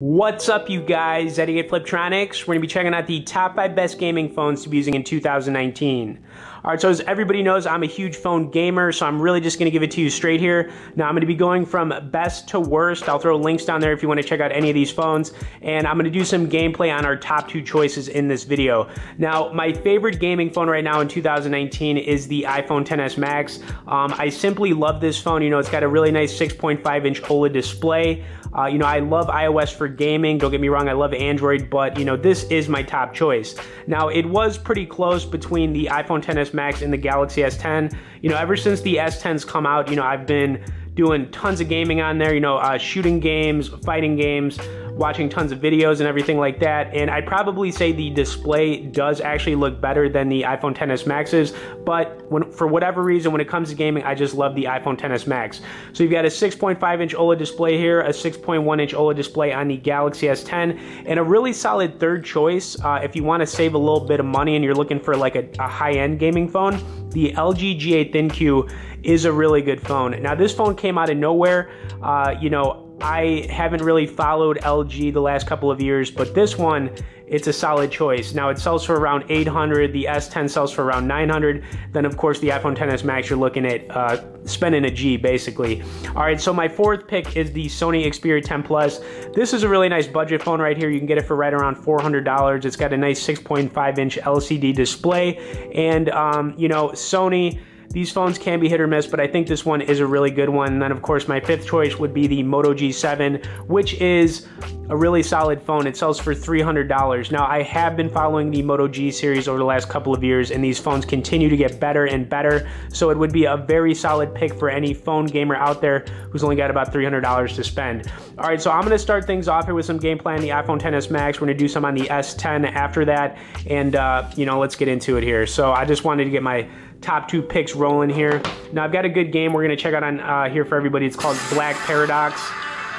What's up, you guys? Eddie at Fliptroniks. We're to be checking out the top 5 best gaming phones to be using in 2019. Alright, so as everybody knows, I'm a huge phone gamer, so I'm really just to give it to you straight here. Now, I'm to be going from best to worst. I'll throw links down there if you want to check out any of these phones, and I'm to do some gameplay on our top two choices in this video. Now, my favorite gaming phone right now in 2019 is the iPhone XS Max. Um, I simply love this phone. You know, it's got a really nice 6.5 inch OLED display. Uh, you know, I love iOS for gaming. Don't get me wrong, I love Android, but you know, this is my top choice. Now, it was pretty close between the iPhone XS Max and the Galaxy S10. You know, ever since the S10's come out, you know, I've been doing tons of gaming on there, you know, uh, shooting games, fighting games, watching tons of videos and everything like that. And I'd probably say the display does actually look better than the iPhone XS Maxes, but when, for whatever reason, when it comes to gaming, I just love the iPhone XS Max. So you've got a 6.5 inch OLED display here, a 6.1 inch OLED display on the Galaxy S10, and a really solid third choice uh, if you want to save a little bit of money and you're looking for like a, a high-end gaming phone, the LG G8 ThinQ is a really good phone. Now this phone came out of nowhere. Uh, you know, I haven't really followed LG the last couple of years, but this one, it's a solid choice. Now it sells for around 800. The S10 sells for around 900. Then of course the iPhone XS Max, you're looking at uh, spending a G basically. All right, so my fourth pick is the Sony Xperia 10 Plus. This is a really nice budget phone right here. You can get it for right around $400. It's got a nice 6.5 inch LCD display, and um, you know Sony these phones can be hit or miss, but I think this one is a really good one. And then, of course, my fifth choice would be the Moto G7, which is a really solid phone. It sells for $300. Now, I have been following the Moto G series over the last couple of years, and these phones continue to get better and better. So it would be a very solid pick for any phone gamer out there who's only got about $300 to spend. All right, so I'm going to start things off here with some gameplay on the iPhone XS Max. We're going to do some on the S10 after that, and, uh, you know, let's get into it here. So I just wanted to get my top two picks rolling here. Now I've got a good game we're gonna check out on uh, here for everybody. It's called Black Paradox.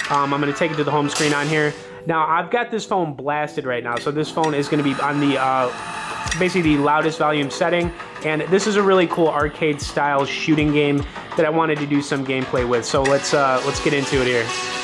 Um, I'm gonna take it to the home screen on here. Now I've got this phone blasted right now, so this phone is gonna be on the uh, basically the loudest volume setting. And this is a really cool arcade style shooting game that I wanted to do some gameplay with. So let's uh, let's get into it here.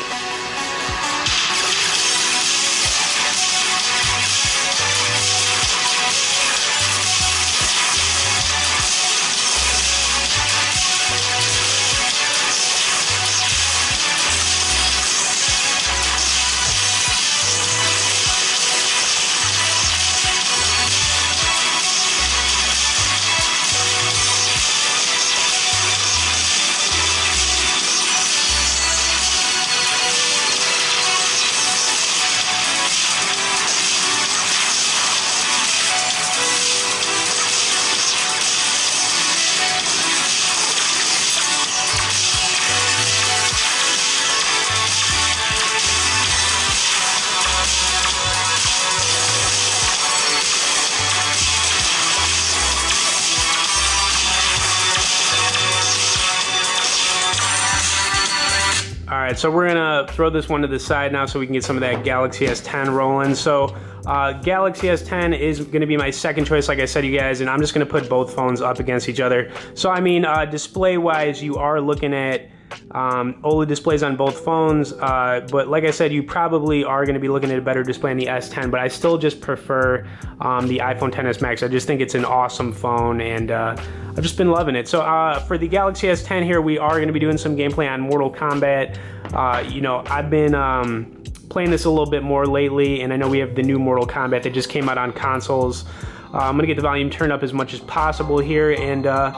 All right, so we're gonna throw this one to the side now so we can get some of that Galaxy S10 rolling. So uh, Galaxy S10 is gonna be my second choice, like I said, you guys, and I'm just gonna put both phones up against each other. So I mean, uh, display-wise, you are looking at um, OLED displays on both phones, uh, but like I said, you probably are going to be looking at a better display in the S10, but I still just prefer um, the iPhone XS Max. I just think it's an awesome phone, and uh, I've just been loving it. So uh, for the Galaxy S10 here, we are going to be doing some gameplay on Mortal Kombat. Uh, you know, I've been um, playing this a little bit more lately, and I know we have the new Mortal Kombat that just came out on consoles. Uh, I'm going to get the volume turned up as much as possible here, and uh,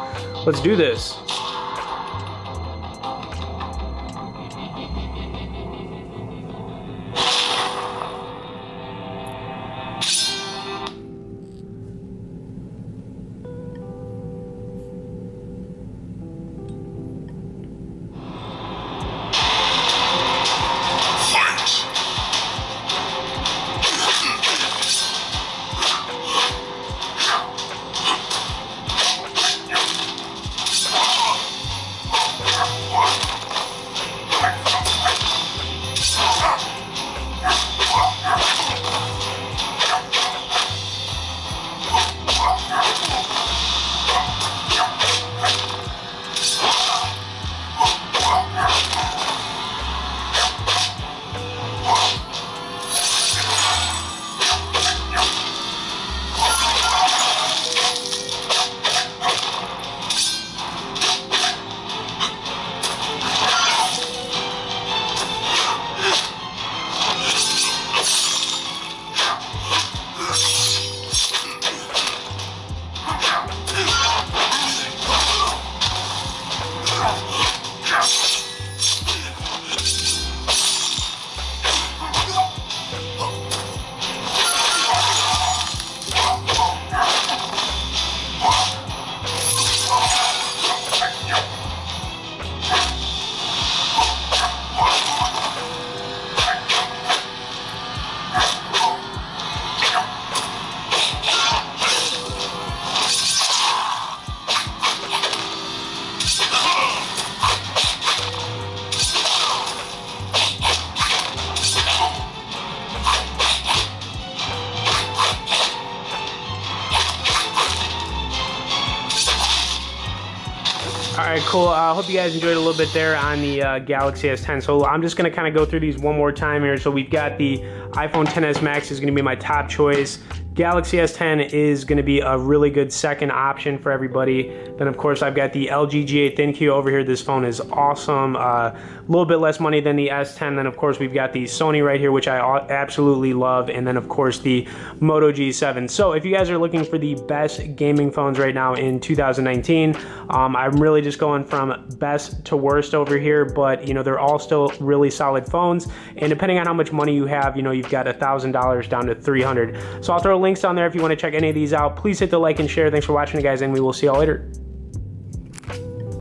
let's do this. 아. Right, cool. I uh, hope you guys enjoyed a little bit there on the uh, Galaxy S10. So I'm just to kind of go through these one more time here. So we've got the iPhone XS Max is to be my top choice. Galaxy S10 is going to be a really good second option for everybody. Then, of course, I've got the LG G8 ThinQ over here. This phone is awesome. Uh, a uh, little bit less money than the S10. Then, of course, we've got the Sony right here, which I absolutely love. And then, of course, the Moto G7. So, if you guys are looking for the best gaming phones right now in 2019, um, I'm really just going from best to worst over here. But, you know, they're all still really solid phones. And depending on how much money you have, you know, you've got a $1,000 down to 300 So, I'll throw links down there if you want to check any of these out. Please hit the like and share. Thanks for watching, guys, and we will see y'all later.